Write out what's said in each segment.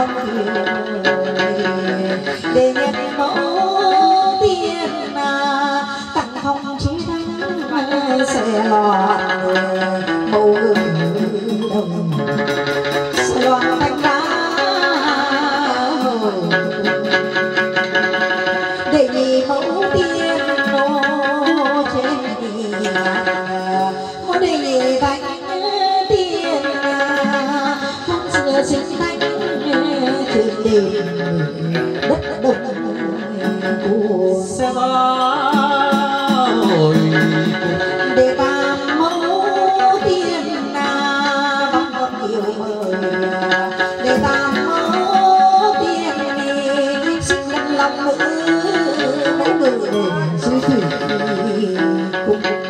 không hiểu để nhét mẫu tiên à, tặng không chúng ta sẽ loạn mẫu gừng đồng sẽ loạn thanh lá để nhì mẫu tiên nô trên nhì mẫu. Để nhì thanh tiên không sửa chính ta trên đất đồng của xe rồi để ta mẫu tiên na vắng con nhiều để ta mẫu tiên đi xin nhân lòng nữ mẫu người suy thủy cùng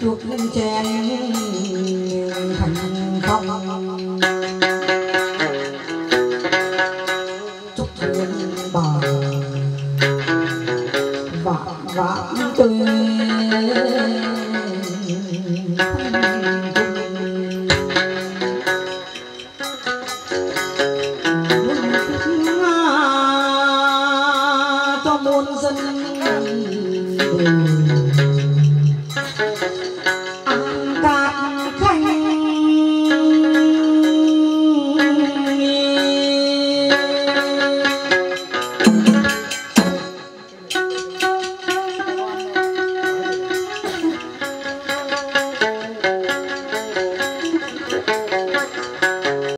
chuột chen thành không chúc thuyền bờ vạn vạn tươi cho muôn dân